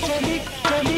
Tabii tabii